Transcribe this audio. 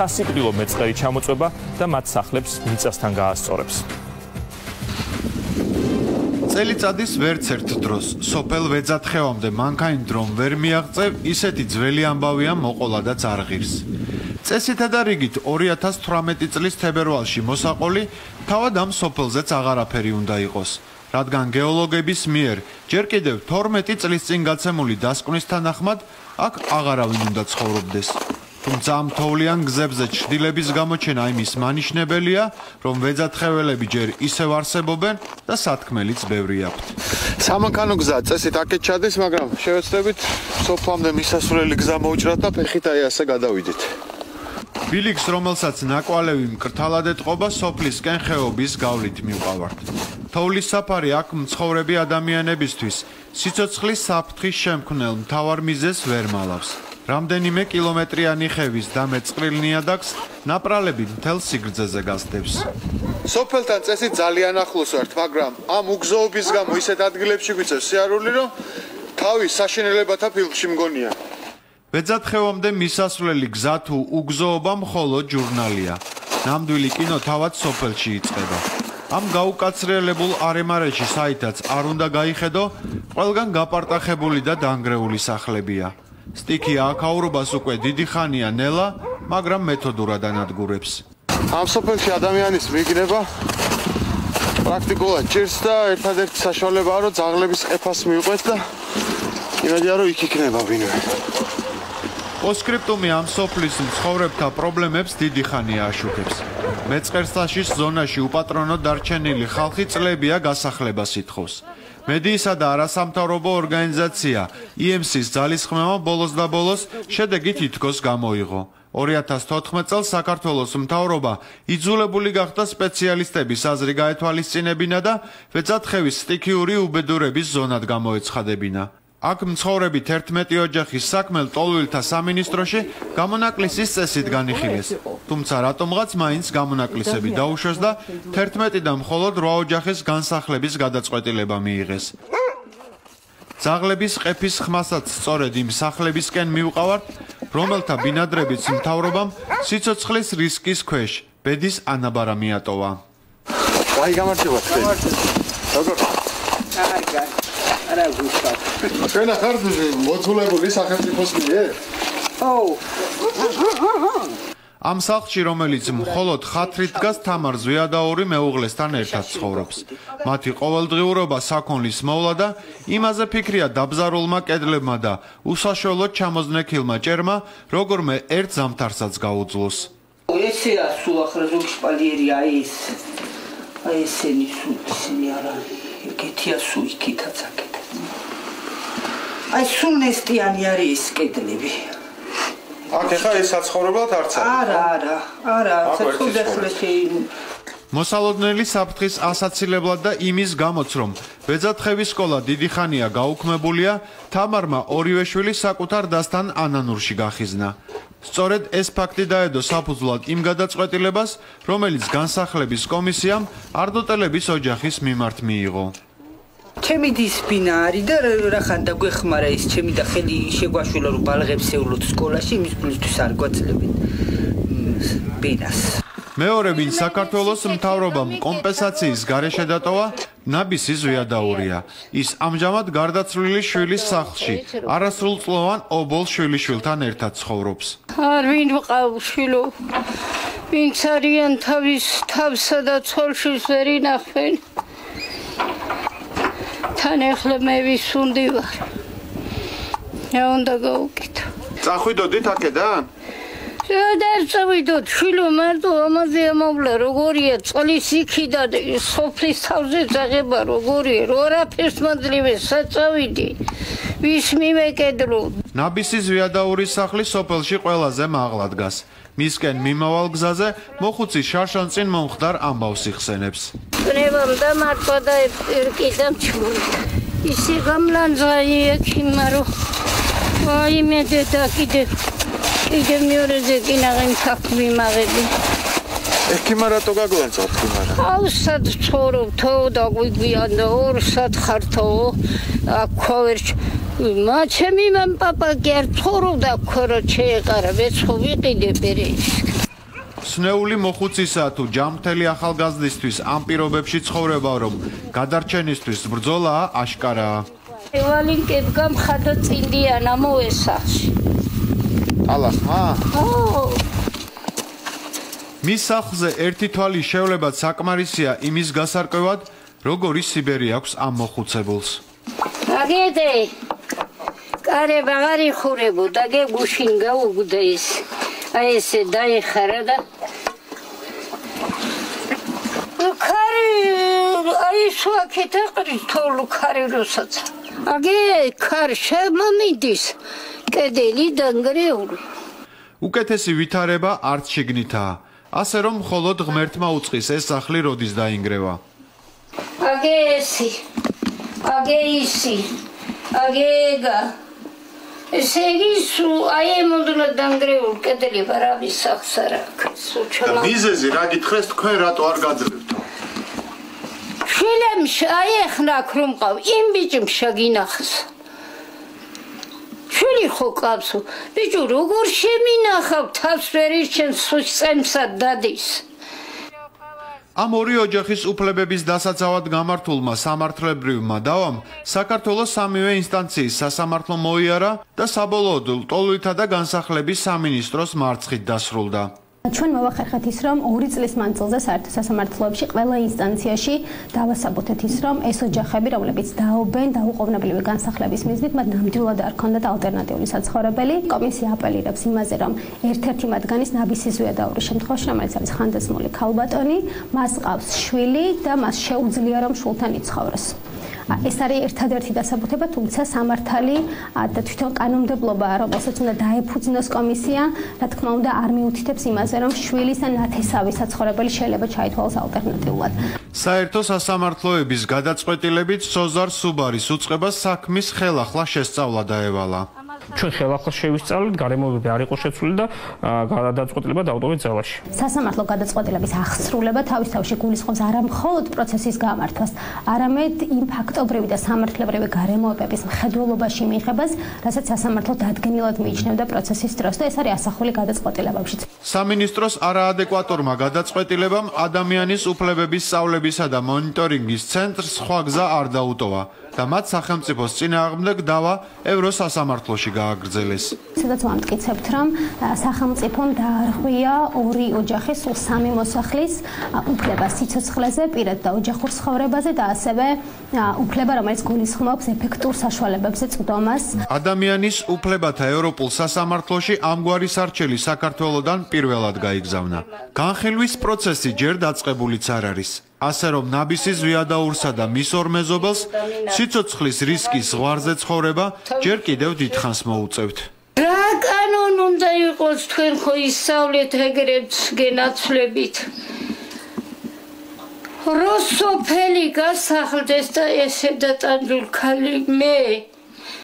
სასიკვდილო მეწყერი ჩამოწვება და მათ სახლებს მიწასთან გაასწორებს. წელიწადის ვერც ერთ დროს სოფელ ვეძათხევამდე მანქაინ დრომ ვერ მიაღწევ ისეთი ძველი ამბავია მოყოლა და წარღირს. წესითა და რიგით 2018 წლის თებერვალში მოსაყოლი თავად ამ სოფელზეც აღარაფერი უნდა იყოს. რადგან გეოლოგების მიერ ჯერ კიდევ 12 წლის წინ გაცემული დასკვნის თანახმად აქ აღარავინ უნდა ცხოვრობდეს. თუმცა ამ თოვლიან გზებზე ჩრდილების გამოჩენა იმის მანიშნებელია, რომ ვეძათხეველები ჯერ ისევ არსებობენ და სათქმელიც ბევრი აქვთ. სამანქანო გზა წესით აქეთ ჩადეს, მაგრამ შევეცდებით სოფლამდე მისასვლელი გზა მოუჭრათ და ფეხით აი ასე გადავიდეთ. ბილიქს, რომელსაც ნაკვალევი მკრთალად ეთყობა სოფლისკენ ხეობის გავლით მივყავართ. თოვლის საფარი აქ მცხოვრები ადამიანებისთვის სიცოცხლის საფრთხის შემქმნელ მთავარ მიზეზს ვერ მალავს. რამდენიმე კილომეტრიანი ხევის დამეწყრილ ნიადაგს ნაპრალები მთელ სიგრძეზე გასდევს. სოფელთან წესი ძალიან ახლოს ვართ, მაგრამ ამ უგზოობის გამო ისეთ ადგილებში გვიწევს სიარული, რომ თავი საშენელებათა ფილმში მგონია. ვეძათხევამდე მისასვლელი გზა თუ უგზოობა მხოლოდ ჟურნალია. ნამდვილი კინო თავად სოფელში იწყება. ამ გაუკაცრიელებულ არემარეში საითაც არ უნდა გაიხედო, ყველგან გაპარტახებული და დანგრეული სახლებია. სტიქი აქაურობას უკვე დიდი ხანია ნელა, მაგრამ მეთოდურად ანადგურებს. ამ სოფელში ადამიანის მიგნება პრაქტიკულად ჭირს და ერთადერთი საშუალებაა რომ ძაღლების ყეფას მიუყვეთ და იმედია რომ იქ იქნება ვინმე. პოსკრიპტუმი ამ სოფლის მცხოვრებთა პრობლემებს დიდი ხანია აშუქებს. მეწყერსაშის ზონაში უპატრონო დარჩენილი ხალხი წლებია გასახლებას ითხოვს. მედიისა და არასამთავრობო ორგანიზაცია EMC-ის ძალისხმევა ბოლოს და ბოლოს შედეგი თითქოს გამოიღო. 2014 წელს საქართველოს მთავრობა იძულებული გახდა სპეციალისტების აზრი გაეთვალისწინებინა და ვეცათხევის სტიქიური უბედურების ზონად გამოეცხადებინა. აქ მცხოვრები 11 ოჯახის საქმე ტოლვილთა სამინისტროში გამონაკლისის წესით განიხილეს. თუმცა რატომღაც მაინც გამონაკლისები დაუშვეს და 11-დან მხოლოდ 8 ოჯახის განსახლების გადაწყვეტილება მიიღეს. ზაღლების ყეფის ხმასაც სწორედ იმ სახლებისკენ მიუყავართ, რომელთა ბინადრებიც მთავრობამ სიცოცხლის რისკის ქვეშ ბედის ანაბარა მიატოვა. აი გამარჯობა თქვენ. როგორ? აი გან. არა გუშტა. თქვენ ახარ მოძულებული სახელმწიფოს მიერ? ო. ამ სახლში, რომელიც მხოლოდ ხათრით დგას თამარ ზვიადაური მეუღლესთან ერთად ცხოვრობს. მათი ყოველდღიურობა საქონლის მოვლა და იმაზე ფიქრია დაბზარულმა კედლებმა და უსაშველოდ ჩამოზნექილმა ჭერმა, როგორმე ერთ ზამთარსაც გაუძლოს. ესეა სულ ახლა ზოგი შპალიერი აი ეს. აი ესენი სულ ისინი არა. ეგეთია სულ იქითაც აქეთ. აი სუნესტიანი არის ეს კედლები. აქ ეხა ეს საცხოვრებლად არც არის. არა, არა, არა, საცხოვრებლებში მოსალოდნელი საფრთხის ასაცილებლად და იმის გამოც რომ ვეძათხევის სკოლა დიდი ხანია გაუქმებულია, თამარმა ორივე შვილი საკუთარ დასთან ანანურში გახიზნა. სწორედ ეს ფაქტი დაედო საფუძვლად იმ გადაწყვეტილებას, რომელიც განსახლების კომისიამ არდოტელების ოჯახის მიმართ მიიღო. ჩემი დისპლინა არის და რახან და გვეხმარა ის ჩემი და ხელი შეგვაშვილა რომ ბალღებს ეულოთ სკოლაში იმის პლუსთვის არ გვაწლებენ ბინას. მეორე ვინ საქართველოს მთავრობამ კომპენსაციის გარეშე დატოვა ნაბისი ზვიადაურია ის ამჟამად გარდაცვლილი შვილის სახლში არასრულწლოვან ობოლ შვილიშვილთან ერთად ცხოვრობს. არ ვინ ვყავ შვილო. ვინც არიან თავის თავსა და ცოლშვილს ვერ ინახენ თან ახლა მე ვისუნდი ვარ. რა უნდა გავუკეთო? წახვიდოდით აქედან? შედარ წავიდოთ, შილო მარტო ამაზე ამოვლა, როგორია წყლის იქი და სოფლის თავზე წაღება როგორია, როარაფერს მაძლივე საწავიდი. ვის მიმეკედრო? ნაბისის ვიადაურის სახლი სოფელში ყველაზე მაღლა დგას. მისკენ მიმავალ გზაზე მოხუცი შარშანწინ მომხდარ ამბავს იხსენებს. ნებამ და მარტო და ერკიდან ჩმო. ისი გამლანძაი ექიმარო. აი მე და კიდე კიდე მეორეზე კინაღენ თაქმი მაღები. ექიმარატო გაგლანძა ექიმარა. აუ სად ცხოვრობ თო და გვიგვიან და ორ სად ხართო აქ ქოვერჩ მაჩემი მამ პაპა გერ ცხოვრობდა ქორო ჩეყარა ვეცხო ვიყიდე ბერეში სნეული მოხუცისა თუ ჯამთელი ახალგაზრდისთვის ამ პირობებში ცხოვრება რომ გადარჩენისთვის ბრძოლაა აშკარაა. ევალინკებ გამხადო წინდიანა მოესახში. ალახმა? ო, მის სახლზე ერთი თვალი შევლება საკმარისია იმის გასარკვევად, როგორი სიბერი აქვს ამ მოხუცებულს. აგედე. კარე ბაღარი ხურებოდა, გე გუშინ გაუგდა ის. აი ესე დაიხარა და ლუკარი, აი შუაქეთ აყრის თო ლუკარი როსაც. აგე კარ შემომიდის. კედელი დანგრეული. უკეთესი ვითარება არც შიგნითაა. ასე რომ მხოლოდ ღმერთმა უწყის ეს სახლი როდის დაინგრევა. აგე ესი. აგე ისი. აგეგა. ესე იგი სულ აი ემოდულა დანგრეულ კედელი ვარავის სახს არ აქვს. სულ და ჩამა. მიზეზი რა გითხრეს თქვენ რატო არ გაძლევთ? შილემში აი ახლა ქრომ ყავ იმ ბიჭიმ შაგინახს. შილი ხო ყავსო ბიჭო როგორ შემინახავ თავს ვერ ისჩენ სუცემსა დადის. ამ ორი ოჯახის უფლებების დასაცავად გამართულმა სამართლებრივმა დავამ საქართველოს სამივე ინსტანციის სასამართლო მოიარა და საბოლოოდ ლტოლვითა და განსახლების სამინისტროს მარცხით დასრულდა. ჩვენ მოვახერხეთ ის, რომ 2 წლის მანძილზე საერთო სასამართლოებში ყველა ინსტანციაში დავასაბუთეთ ის, რომ ეს ოჯახები, რომლებიც დაობენ დაუყოვნებლივი განსახლების მიზნით, მათ ნამდვილად არ ქონდათ ალტერნატიული საცხოვრებელი. კომისია აპელირებს იმაზე, რომ ერთ-ერთი მათგანის ნაბისი ზვიადაური შემთხვევაში, რომელიც არის ხანდაზმული ქალბატონი, მას ყავს შვილი და მას შეუძლია რომ შულთან იცხოვროს. ეს არის ერთადერთი დასაბუთება, თუმცა სამართალი და თვითონ კანონმდებლობა, რომელსაც უნდა დაეფუძნოს კომისია, რა თქმა უნდა, არ მიუთითებს იმაზე, რომ შვილის და ნათესავი საცხოვრებელი შეიძლება ჩაითვალოს ალტერნატიულად. საერთო სასამართლოების გადაწყვეტილებით სოზარ სუბარის უწყებას საქმის ხელახლა შესწავლა დაევალა. ჩვენ ხელახლა შევისწავლეთ, გარემოებები არ იყო შეცვლილი და გადაწყვეტილება დავტოვეთ ძალაში. სასამართლო გადაწყვეტილების აღსრულება თავის თავში გულისხმობს არა მხოლოდ პროცესის გამართვას, არამედ იმ ფაქტობრივი და სამართლებრივი გარემოებების მხედველობაში მიიღებას, რასაც სასამართლო დადგენილად მიიჩნევდა პროცესის დროს და ეს არის ასახული გადაწყვეტილებებში. სამინისტროს არაადეკვატურმა გადაწყვეტილებამ ადამიანის უფლებების სწავლებისა და მონიტორინგის ცენტრს სხვა გზა არ დაუტოვა და მათ სახელმწიფოს წინააღმდეგ დავა ევროსასამართლოში გააგრძელეს. სადაც ვამტკიცებთ, რომ სახელმწიფომ დაარღვია ორი ოჯახის სულ სამი მოსახლის უფლება სიცოცხლეზე, პირად და ოჯახურ ცხოვრებაზე და ასევე უფლება, რომელიც გულისხმობს ეფექტურ საშუალებებზე წვდომას. ადამიანის უფლებათა ევროპულ სასამართლოში ამგვარი სარჩელი საქართველოსდან პირველად გაიგზავნა. განხილვის პროცესი ჯერ დაწყებულიც არ არის. ასე რომ ნაბისის ვიადაურსა და მის ორმეზობელს სიცოცხლის რისკის ზღვარზე ცხოვრება ჯერ კიდევ დიდხანს მოუწევთ. უნდა იყოს თქვენ ხო ისავლეთ ეგრეთ გენაცვლებით. როსოფელი გასახლდეს და ესე დატანჯულ ხალი მე